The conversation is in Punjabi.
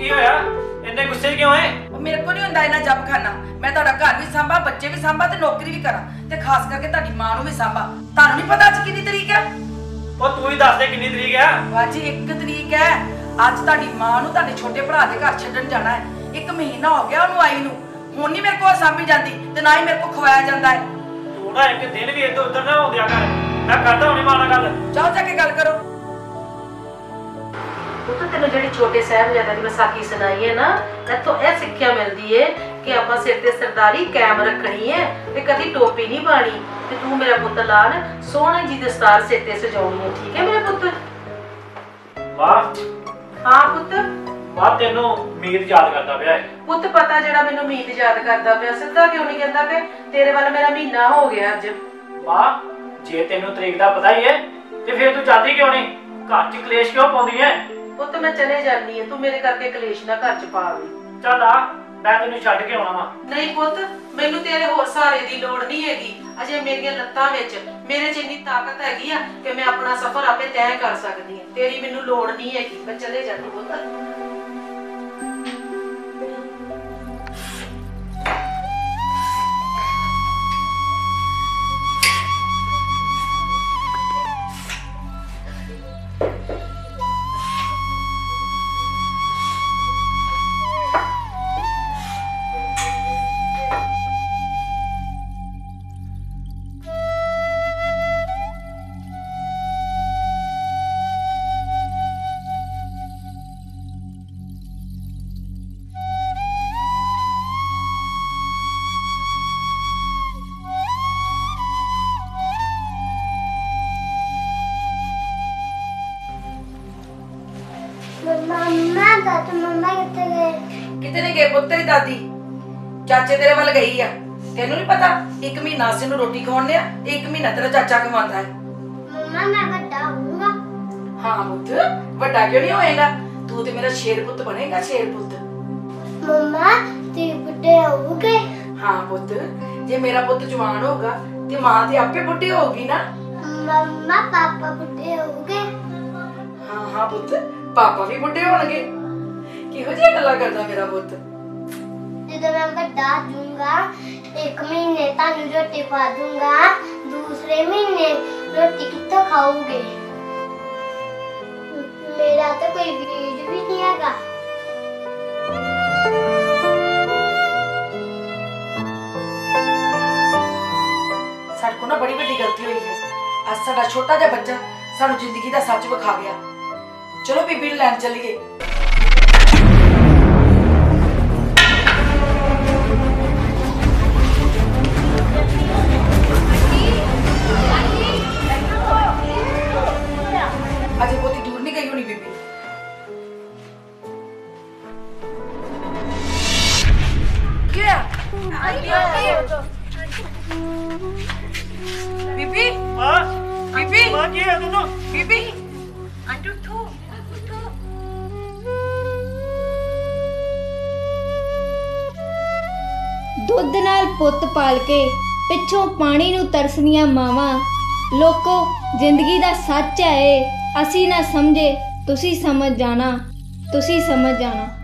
ਕੀ ਹੋਇਆ? ਇੰਨੇ ਗੁੱਸੇ ਕਿਉਂ ਹੈ ਉਹ ਮੇਰੇ ਕੋ ਨਹੀਂ ਹੁੰਦਾ ਇਹਨਾਂ ਜੱਬ ਖਾਨਾ ਮੈਂ ਤੁਹਾਡਾ ਘਰ ਵੀ ਸੰਭਾ ਬੱਚੇ ਵੀ ਸੰਭਾ ਤੇ ਨੌਕਰੀ ਵੀ ਕਰਾਂ। ਤੇ ਖਾਸ ਕਰਕੇ ਤੁਹਾਡੀ ਮਾਂ ਨੂੰ ਵੀ ਸੰਭਾ। ਤੁਹਾਨੂੰ ਨਹੀਂ ਪਤਾ ਅੱਜ ਕਿੰਨੀ ਤਰੀਕ ਹੈ? ਉਹ ਤੂੰ ਹੀ ਦੱਸ ਦੇ ਕਿੰਨੀ ਤਰੀਕ ਹੈ। ਬਾਜੀ ਇੱਕ ਤਰੀਕ ਹੈ। ਅੱਜ ਤੁਹਾਡੀ ਮਾਂ ਨੂੰ ਤੁਹਾਡੇ ਛੋਟੇ ਭਰਾ ਦੇ ਘਰ ਛੱਡਣ ਜਾਣਾ ਹੈ। ਇੱਕ ਮਹੀਨਾ ਹੋ ਗਿਆ ਉਹਨੂੰ ਆਈ ਨੂੰ। ਹੁਣ ਨਹੀਂ ਮੇਰੇ ਕੋਲ ਸਾਂਭੀ ਜਾਂਦੀ ਤੇ ਨਾ ਹੀ ਮੇਰੇ ਕੋਲ ਖਵਾਇਆ ਜਾਂਦਾ ਹੈ। ਤੂੰ ਨਾ ਇੱਕ ਦਿਨ ਵੀ ਇੱਧਰ ਉੱਧਰ ਨਾ ਹੁੰਦਿਆ ਕਰ। ਮੈਂ ਕਰਦਾ ਹੁਣੇ ਮਾਂ ਨਾਲ ਗੱਲ। ਜਾਓ ਜਾ ਕੇ ਗੱਲ ਕਰੋ। ਪੁੱਤ ਤੈਨੂੰ ਜਿਹੜੀ ਛੋਟੇ ਸਾਹਿਬਜ਼ਾਦਿਆਂ ਦੀ ਵਿਸਾਖੀ ਸੁਣਾਈ ਹੈ ਨਾ ਇੱਥੋਂ ਇਹ ਸਿੱਖਿਆ ਮਿਲਦੀ ਏ ਕਿ ਆਪਾਂ ਸਿਰ ਤੇ ਸਰਦਾਰੀ ਕਾਇਮ ਰੱਖਣੀ ਹੈ ਤੇ ਕਦੀ ਟੋਪੀ ਨਹੀਂ ਪਾਣੀ ਤੇ ਤੂੰ ਮੇਰਾ ਪੁੱਤ ਲਾਲ ਸੋਹਣੀ ਜੀ ਦਸਤਾਰ ਸਿਰ ਤੇ ਸਜਾਉਣੀ ਹੈ ਠੀਕ ਹੈ ਮੇਰਾ ਪੁੱਤ ਵਾਹ ਹਾਂ ਪੁੱਤ। ਵਾਹ ਤੈਨੂੰ ਮੀਰ ਯਾਦ ਕਰਦਾ ਪਿਆ ਹੈ ਪੁੱਤ ਪਤਾ ਜਿਹੜਾ ਮੈਨੂੰ ਉਮੀਦ ਯਾਦ ਕਰਦਾ ਪਿਆ ਸਿੱਧਾ ਕਿਉਂ ਨਹੀਂ ਕਹਿੰਦਾ ਕਿ ਤੇਰੇ ਵੱਲ ਮੇਰਾ ਮਹੀਨਾ ਹੋ ਗਿਆ ਅੱਜ। ਮਾਂ ਜੇ ਤੈਨੂੰ ਤਰੀਕ ਦਾ ਪਤਾ ਹੀ ਹੈ ਤੇ ਫਿਰ ਤੂੰ ਜਾਂਦੀ ਕਿਉਂ ਨਹੀਂ? ਘਰ 'ਚ ਕਲੇਸ਼ ਕਿਉਂ ਪਾਉਂਦੀ ਹੈ ਪੁੱਤ ਮੈਂ ਚਲੇ ਜਾਨੀ ਹੈ ਤੂੰ ਮੇਰੇ ਕਰਕੇ ਕਲੇਸ਼ ਨਾ ਘਰ ਚ ਪਾਵੇ ਚੱਲ ਆ ਮੈਂ ਤੈਨੂੰ ਛੱਡ ਕੇ ਆਉਣਾ ਵਾ। ਨਹੀਂ ਪੁੱਤ ਮੈਨੂੰ ਤੇਰੇ ਹੋਰ ਸਹਾਰੇ ਦੀ ਲੋੜ ਨਹੀਂ ਹੈਗੀ। ਅਜੇ ਮੇਰੀਆਂ ਲੱਤਾਂ ਵਿੱਚ ਮੇਰੇ 'ਚ ਇੰਨੀ ਤਾਕਤ ਹੈਗੀ ਆ ਕਿ ਮੈਂ ਆਪਣਾ ਸਫ਼ਰ ਆਪੇ ਤੈਅ ਕਰ ਸਕਦੀ ਹਾਂ। ਤੇਰੀ ਮੈਨੂੰ ਲੋੜ ਨਹੀਂ ਹੈਗੀ ਮੈਂ ਚਲੇ ਜਾਂਦੀ ਪੁੱਤ। ਮੰਮਾ ਦਾ ਤੇ ਮੰਮਾ ਕਿੱਥੇ ਗਏ? ਕਿਤੇ ਨਹੀਂ ਗਏ ਪੁੱਤ ਤੇਰੀ ਦਾਦੀ? ਚਾਚੇ ਤੇਰੇ ਵੱਲ ਗਈ ਆ। ਤੈਨੂੰ ਨਹੀਂ ਪਤਾ ਇੱਕ ਮਹੀਨਾ ਸੇ ਨੂੰ ਰੋਟੀ ਖਵਾਉਂਦੇ ਆ ਤੇ ਇੱਕ ਮਹੀਨਾ ਤੇਰਾ ਚਾਚਾ ਕਮਾਉਂਦਾ ਹੈ। ਮੰਮਾ ਮੈਂ ਵੱਡਾ ਹੋਊਂਗਾ। ਹਾਂ ਪੁੱਤ ਵੱਡਾ ਕਿਉਂ ਨਹੀਂ ਹੋਏਗਾ? ਤੂੰ ਤੇ ਮੇਰਾ ਸ਼ੇਰ ਪੁੱਤ ਬਣੇਗਾ ਸ਼ੇਰ ਪੁੱਤ। ਮੰਮਾ ਤੇ ਬੁੱਢੇ ਹੋਊਗੇ। ਹਾਂ ਪੁੱਤ ਜੇ ਮੇਰਾ ਪੁੱਤ ਜਵਾਨ ਹੋਗਾ ਤੇ ਮਾਂ ਤੇ ਆਪੇ ਬੁੱਢੀ ਹੋਊਗੀ ਨਾ। ਮੰਮਾ ਪਾਪਾ ਬੁੱਢੇ ਹੋਊਗੇ। ਹਾਂ ਹਾਂ ਪੁੱਤ ਪਾਪਾ ਵੀ ਬੁੱਢੇ ਹੋਣਗੇ। ਕਿਹੋ ਜਿਹੀਆਂ ਗੱਲਾਂ ਕਰਦਾ ਮੇਰਾ ਪੁੱਤ? ਜਦੋਂ ਮੈਂ ਵੱਡਾ ਜੂੰਗਾ ਇੱਕ ਮਹੀਨੇ ਤੁਹਾਨੂੰ ਰੋਟੀ ਖਵਾ ਦੂੰਗਾ ਦੂਸਰੇ ਮਹੀਨੇ ਰੋਟੀ ਕਿੱਥੋਂ ਖਾਓਗੇ? ਮੇਰਾ ਤਾਂ ਕੋਈ ਵੀਰ ਵੀ ਨਹੀਂ ਹੈਗਾ। ਸਾਡੇ ਕੋਲ ਨਾ ਬੜੀ ਵੱਡੀ ਗਲਤੀ ਹੋਈ ਹੈ। ਅੱਜ ਸਾਡਾ ਛੋਟਾ ਜਿਹਾ ਬੱਚਾ ਸਾਨੂੰ ਜ਼ਿੰਦਗੀ ਦਾ ਸੱਚ ਵਿਖਾ ਗਿਆ। ਚਲੋ ਬੀਬੀ ਨੂੰ ਲੈਣ ਚੱਲੀਏ। ਬੀਬੀ? ਮਾਂ ਬੀਬੀ? ਮਾਂ ਕੀ ਹੈ ਤੈਨੂੰ ਬੀਬੀ? ਦੁੱਧ ਨਾਲ ਪੁੱਤ ਪਾਲ ਕੇ ਪਿੱਛੋਂ ਪਾਣੀ ਨੂੰ ਤਰਸਦੀਆਂ ਮਾਵਾਂ। ਲੋਕੋ ਜ਼ਿੰਦਗੀ ਦਾ ਸੱਚ ਹੈ ਇਹ। ਅਸੀਂ ਨਾ ਸਮਝੇ ਤੁਸੀਂ ਸਮਝ ਜਾਣਾ ਤੁਸੀਂ ਸਮਝ ਜਾਣਾ।